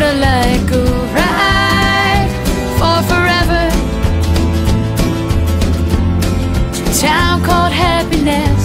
like a ride for forever to a town called happiness.